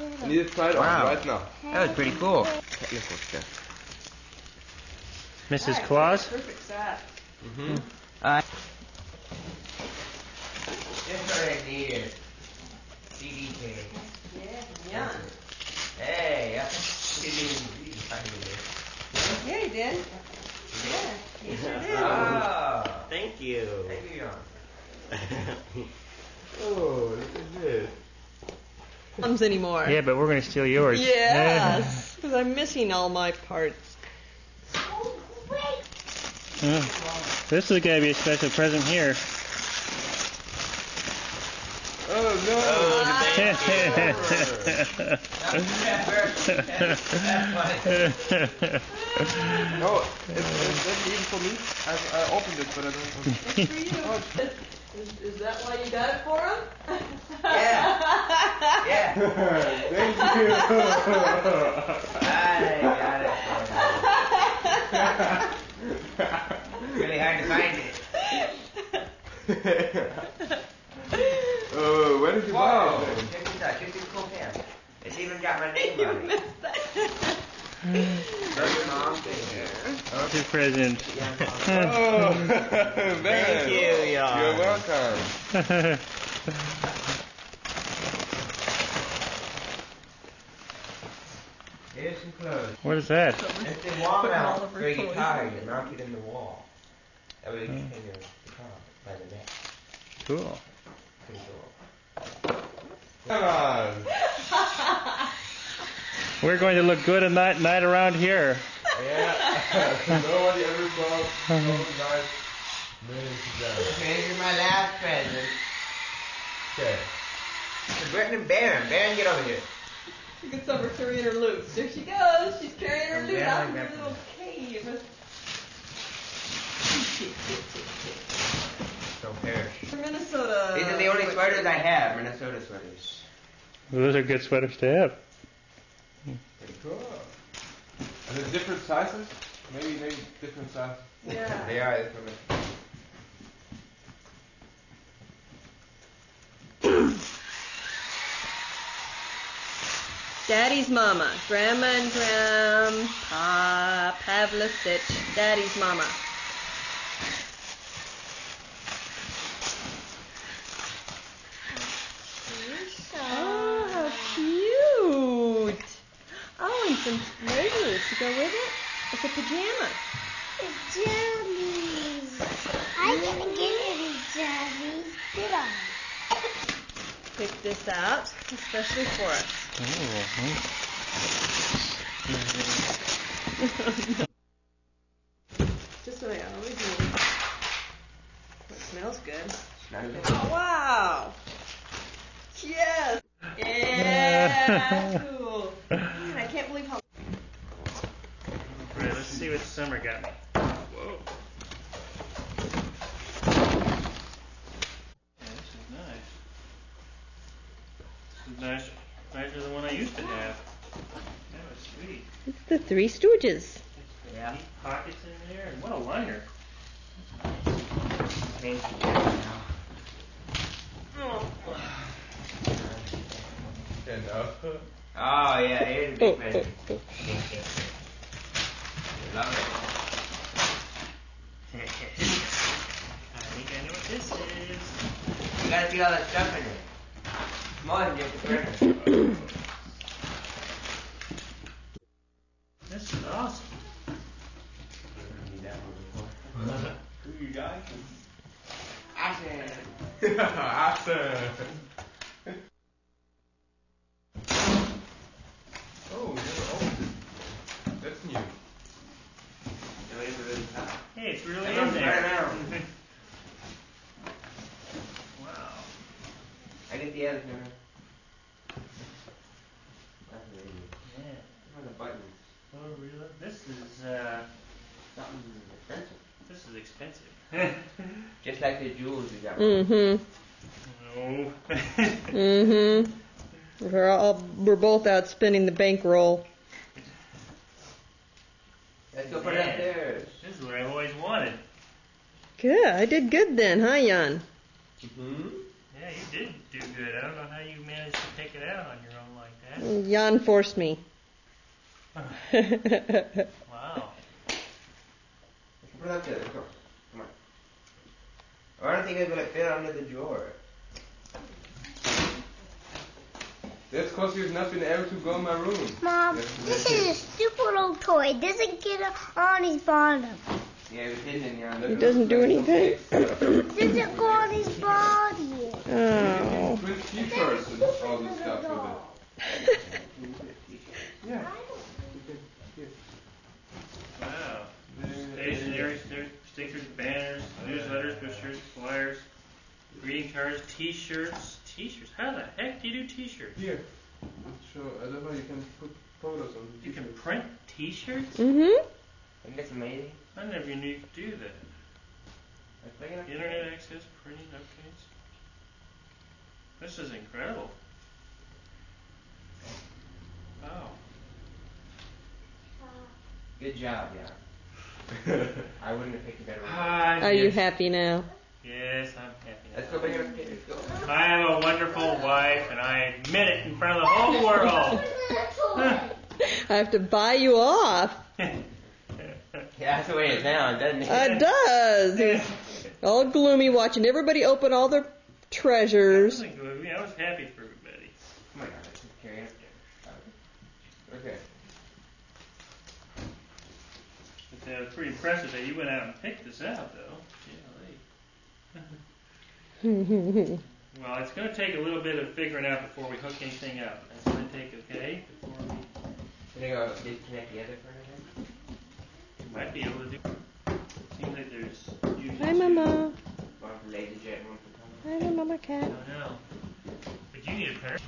I need to try it Wow. on right now. That was pretty cool. Technical stuff. Mrs. Claus? Perfect size. Mm-hmm. Uh, Just what I needed. CD case. Yeah, yeah. Hey, yeah. CD. Yeah, he did. Yeah, he sure did. Oh, Thank you. thank you, Jan. Oh, look at this. Comes anymore. Yeah, but we're going to steal yours. Yes, because I'm missing all my parts. Uh, this is going to be a special present here. Oh no! No, it's, it's that's even for me. I, I opened it, but I don't. For you. Is, is that why you got it for him? Yeah. Yeah. Thank you. I got it. really hard to find it. Oh, where did you Whoa! buy it? Check this out. Check this cool pen. It's even got my name on it. missed that. There's your mom. Your present. Oh, man. Thank you, Jan. You're welcome. Here's some clothes. what is that? It's the wall Putting all mount of her for a toys guitar. You there. mount it in the wall. That way you can hmm. hang your guitar by the neck. Cool. Pretty cool. Come on. We're going to look good at night, night around here. Yeah. Nobody ever saw so nice men together. Okay, here's my last present. Okay. For Brittany and Baron. Baron, get over here. She gets over carrying her loot. There she goes. She's carrying her loot out of her little cave. Don't perish. For Minnesota. These are the only sweaters I have, Minnesota sweaters. Those are good sweaters to have. Pretty cool. And there's different sizes? Maybe, maybe different sizes. Yeah. They are Daddy's mama, Grandma and Grandpa Pavlicic, Daddy's mama. Oh, how cute! Oh, and some leggings to go with it. It's a pajama. Jellies. I didn't get any jellies, did I? Pick this out, especially for us. Oh, uh-huh. Just what I always need. It smells good. Oh, wow! Yes! Yeah! cool. Man, I can't believe how. Right, let's see what summer got me. Whoa. Yeah, this is nice. This is nice, nicer than one I used to have. That was sweet. It's the Three Stooges. Yeah. Pockets in there, and what a liner. Enough. Oh yeah, here's a big. Love I think I know what this is. You gotta all that stuff in it. Come on, get the. This is awesome. Need that one before. Action. awesome. Oh, never opened. That's new. Hey, it's really in there. wow. I get the camera. That's neat. Yeah. Look at the buttons. Oh, really? This is uh, Something expensive. This is expensive. Just like the jewels you got. Mm-hmm. no. Mm-hmm. We're all we're both out spending the bankroll. Let's go put it Yeah. upstairs. this is what I've always wanted. Good. I did good then, huh, Jan? Mm-hmm. Yeah, you did do good. I don't know how you managed to take it out on your own like that. Jan forced me. wow. Put it up there. Let's. Come on. Or I don't think it's gonna fit under the drawer. That's because you've not been able to go in my room. Mom, this is a stupid old toy. It doesn't get on his bottom. Yeah, it didn't in your It doesn't do anything. It doesn't go on his body. Oh. Print t-shirts and all this stuff with it. Yeah. Wow. Stationery, sti- stickers, banners, newsletters, brochures, flyers, greeting cards, T-shirts. T-shirts. How the heck do you do T-shirts? Here. Let's. I don't know. You can put photos on. You can print T-shirts? Mm-hmm. Isn't this amazing? I never knew you could do that. It's big. Internet access, printing updates. This is incredible. Wow. Good job, yeah. I wouldn't have picked a better one. Ah, Are you happy now? Yes, I'm happy. Let's go bring it upstairs. I have a wonderful wife, and I admit it in front of the whole world. I have to buy you off. Yeah, that's the way it sounds, doesn't it? It does. He's all gloomy, watching everybody open all their treasures. I treasures. was gloomy. I was happy for everybody. Come on, guys, carry it upstairs. Okay. But uh, it was pretty impressive that you went out and picked this out, though. Golly. Well, it's going to take a little bit of figuring out before we hook anything up. That's going to take, okay? Before we Can I go disconnect the other furnace? might be able to do. It Seems like there's usually. Hi, Mama. One for laser jet, one for tunnel. Hi, Mama cat. I don't know. But you need a pair.